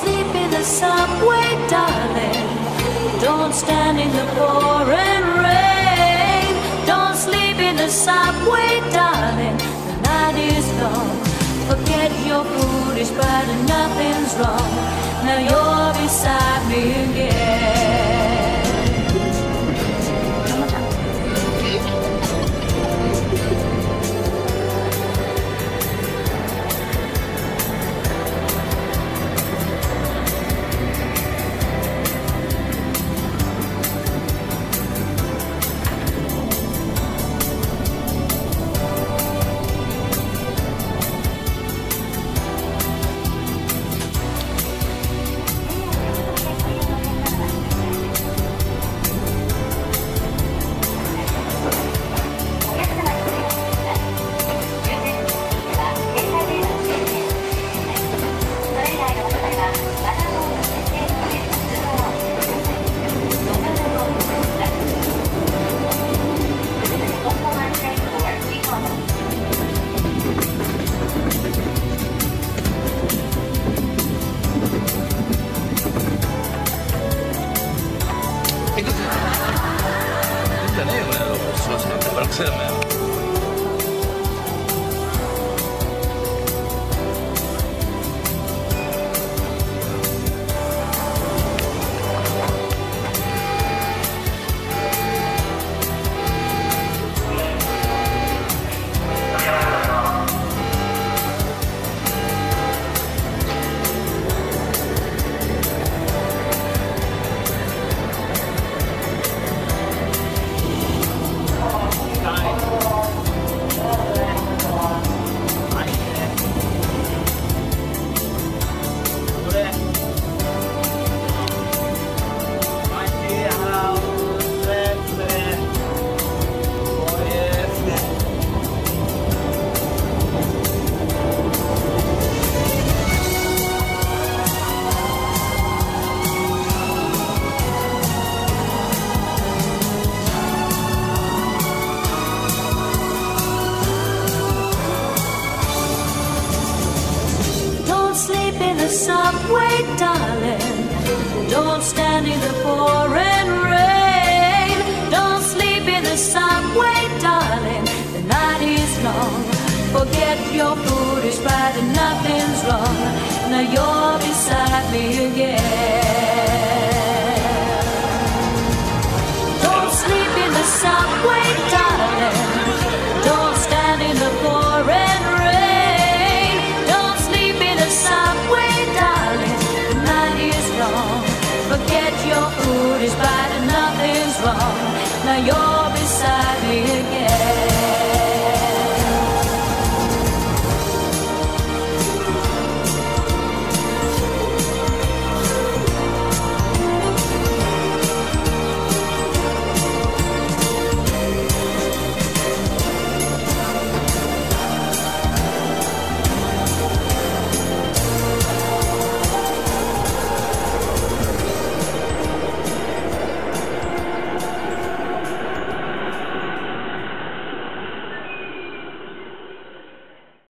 sleep in the subway, darling. Don't stand in the pouring rain. Don't sleep in the subway, darling. The night is long. Forget your food is and nothing's wrong. Now you're beside me again. Don't subway, darling. Don't stand in the pouring rain. Don't sleep in the subway, darling. The night is long. Forget your foolish pride and nothing's wrong. Now you're beside me again.